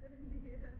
yeah.